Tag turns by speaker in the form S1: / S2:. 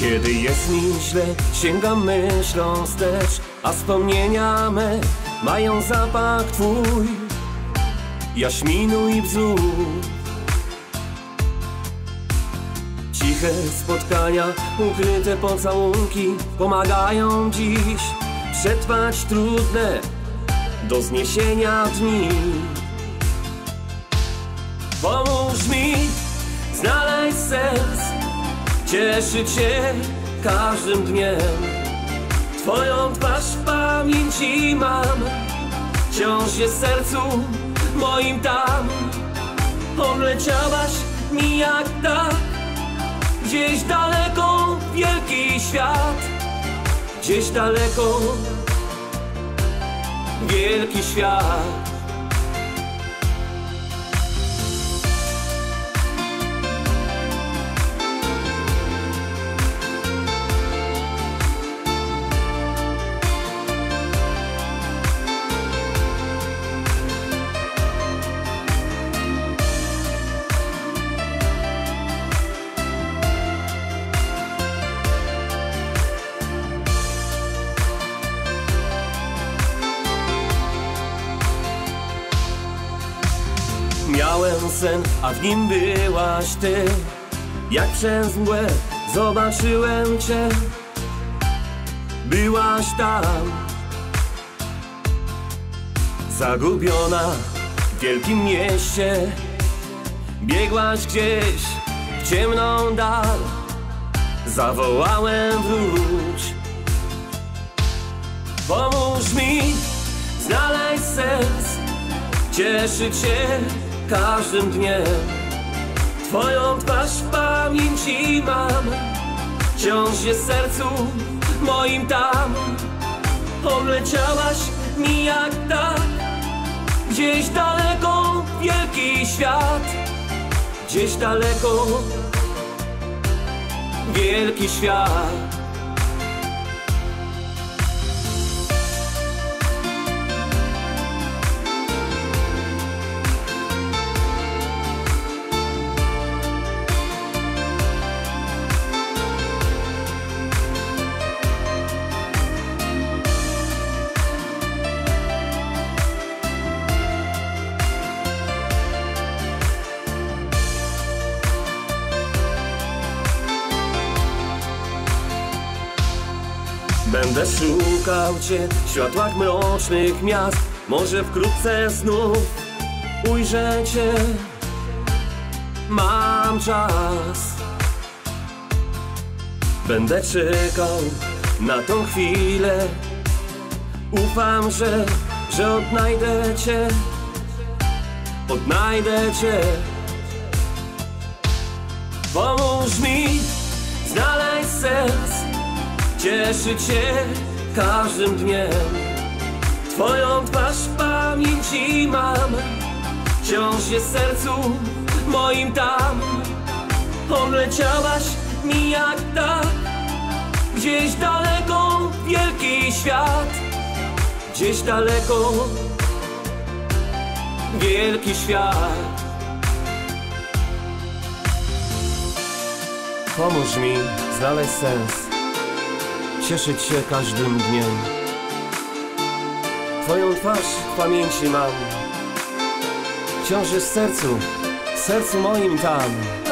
S1: Kiedy jest mi źle, sięgam myślą wstecz A wspomnienia me mają zapach twój. Jaśminu i bzu. Ciche spotkania, ukryte pocałunki Pomagają dziś przetrwać trudne do zniesienia dni. Pomóż mi znaleźć sens Cieszyć się każdym dniem. Twoją twarz w pamięci mam Wciąż jest sercu moim tam. Odleciałaś mi jak tak Gdzieś daleko wielki świat. Gdzieś daleko wielki świat Miałem sen, a w nim byłaś ty. Jak przez mgłę zobaczyłem cię. Byłaś tam. Zagubiona w wielkim mieście. Biegłaś gdzieś w ciemną dal. Zawołałem wróć. Pomóż mi znaleźć sens. Cieszyć się każdym dniem Twoją twarz w pamięci mam. Wciąż jest sercu moim tam. Odleciałaś mi jak tak. Gdzieś daleko wielki świat. Gdzieś daleko wielki świat Będę szukał Cię w światłach mrocznych miast. Może wkrótce znów ujrzę Cię. Mam czas. Będę czekał na tą chwilę. Ufam, że, że odnajdę Cię. Odnajdę Cię. Pomóż mi znaleźć sens Cieszyć się każdym dniem. Twoją twarz w pamięci mam Wciąż jest sercu moim tam. Odleciałaś mi jak tak Gdzieś daleko wielki świat. Gdzieś daleko wielki świat. Pomóż mi znaleźć sens cieszyć się każdym dniem. Twoją twarz w pamięci mam, jest w sercu, w sercu moim tam.